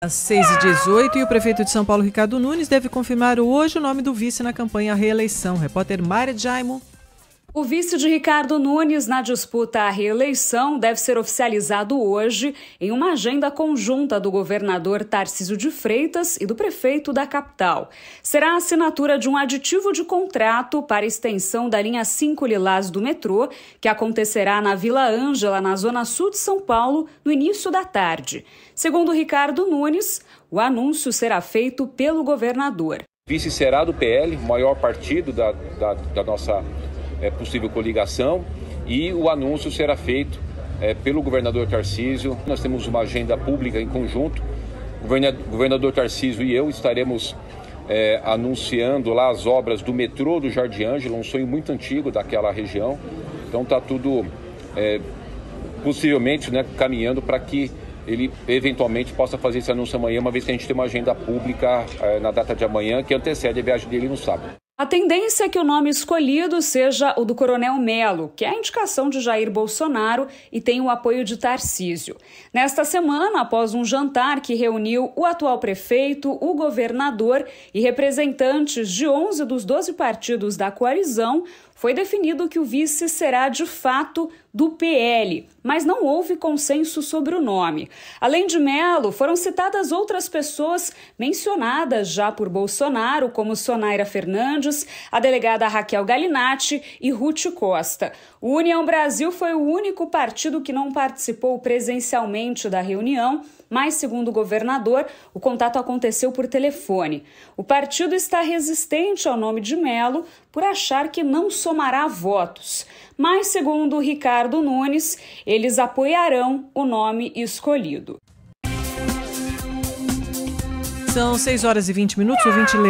Às 6h18 e o prefeito de São Paulo, Ricardo Nunes, deve confirmar hoje o nome do vice na campanha à reeleição. Repórter Mária Jaimo. O vice de Ricardo Nunes na disputa à reeleição deve ser oficializado hoje em uma agenda conjunta do governador Tarcísio de Freitas e do prefeito da capital. Será a assinatura de um aditivo de contrato para extensão da linha 5 Lilás do metrô, que acontecerá na Vila Ângela, na zona sul de São Paulo, no início da tarde. Segundo Ricardo Nunes, o anúncio será feito pelo governador. Vice será do PL, maior partido da, da, da nossa é, possível coligação e o anúncio será feito é, pelo governador Tarcísio. Nós temos uma agenda pública em conjunto. O governador Tarcísio e eu estaremos é, anunciando lá as obras do metrô do Jardim Ângelo, um sonho muito antigo daquela região. Então está tudo é, possivelmente né, caminhando para que ele eventualmente possa fazer esse anúncio amanhã, uma vez que a gente tem uma agenda pública é, na data de amanhã que antecede a viagem dele no sábado. A tendência é que o nome escolhido seja o do Coronel Melo, que é a indicação de Jair Bolsonaro e tem o apoio de Tarcísio. Nesta semana, após um jantar que reuniu o atual prefeito, o governador e representantes de 11 dos 12 partidos da coalizão, foi definido que o vice será de fato do PL, mas não houve consenso sobre o nome. Além de Melo, foram citadas outras pessoas mencionadas já por Bolsonaro, como Sonaira Fernandes, a delegada Raquel Galinatti e Ruth Costa. O União Brasil foi o único partido que não participou presencialmente da reunião, mas, segundo o governador, o contato aconteceu por telefone. O partido está resistente ao nome de Melo por achar que não somará votos. Mas, segundo Ricardo Nunes, eles apoiarão o nome escolhido. São 6 horas e 20 minutos, o 20 Leandro.